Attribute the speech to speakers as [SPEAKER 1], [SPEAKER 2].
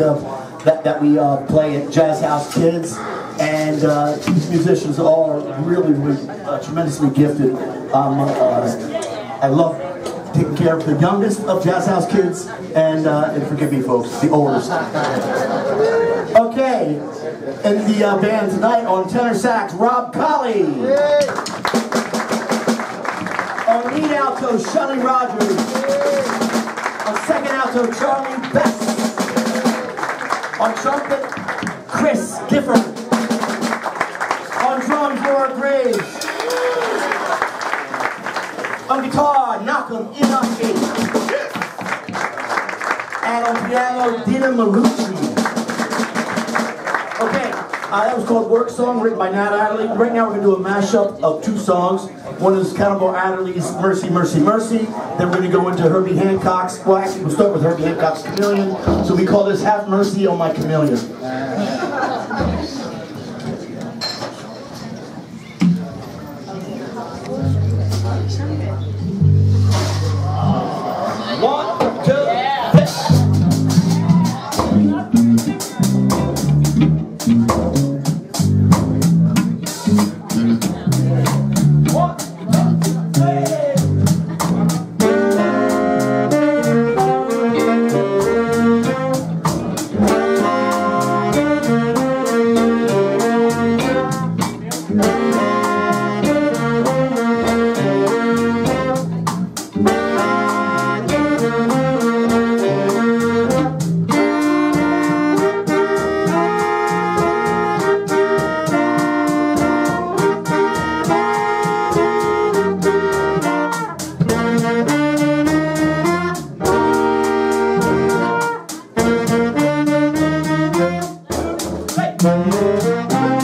[SPEAKER 1] uh, that, that we uh, play at Jazz House Kids. And uh, these musicians all are really, really uh, tremendously gifted. Um, uh, I love taking care of the youngest of Jazz House Kids, and, uh, and forgive me folks, the oldest. Okay, in the uh, band tonight on tenor sax, Rob Colley. On lead alto, Shelly Rogers. On second alto, Charlie Best. On trumpet, Chris Gifford. On drums, Laura Graves. On guitar, Malcolm Inaki. And on piano, Dina Marucci. Okay, uh, that was called Work Song, written by Nat Adderley. Right now we're going to do a mashup of two songs. One is Cannonball Adderley's Mercy, Mercy, Mercy. Then we're going to go into Herbie Hancock's, well actually we'll start with Herbie Hancock's Chameleon. So we call this Have Mercy on My Chameleon. Música